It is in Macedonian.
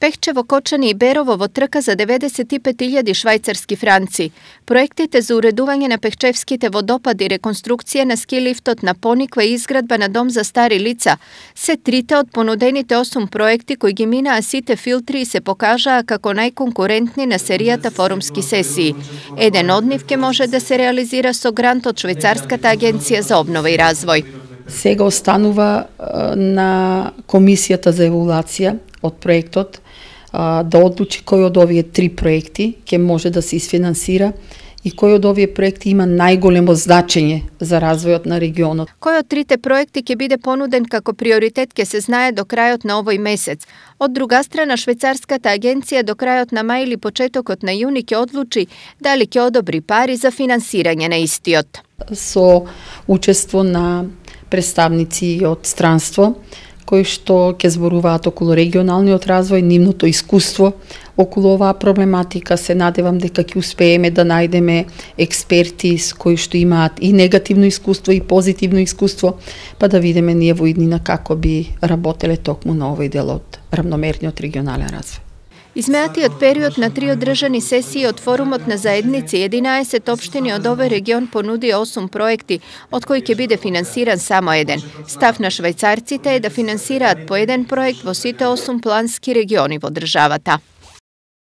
Пехчево Кочани и Берово во трка за 95.000 швајцарски франци. Проектите за уредување на пехчевските водопади, реконструкција на ски лифтот на Пониква и изградба на дом за стари лица се трите од понудените 8 проекти кои ги минаа сите филтри и се покажаа како најконкурентни на серијата форумски сесии. Еден од нив ќе може да се реализира со грант од Швајцарската агенција за обнова и развој. Сега останува на комисијата за еволуација од проектот да одлучи кој од овие три проекти ќе може да се isfinansira и кој од овие проекти има најголемо значење за развојот на регионот. Кој од трите проекти ќе биде понуден како приоритет ќе се знае до крајот на овој месец. Од друга страна, швајцарската агенција до крајот на мај или почетокот на јуни ќе одлучи дали ќе одобри пари за финансирање на истиот. Со учество на представници од странство, кои што ќе зборуваат околу регионалниот развој, нивното искуство околу оваа проблематика. Се надевам дека ќе успееме да најдеме експерти кои што имаат и негативно искуство и позитивно искуство, па да видиме ние во иднина како би работеле токму на овој дел од рамномерниот регионален развој. Измеатиот период на три одржани сесии од форумот на заедници 11 општини од овој регион понуди 8 проекти, од кои ќе биде финансиран само еден. Став на швајцарците е да финансираат по еден проект во сите 8 плански региони во државата.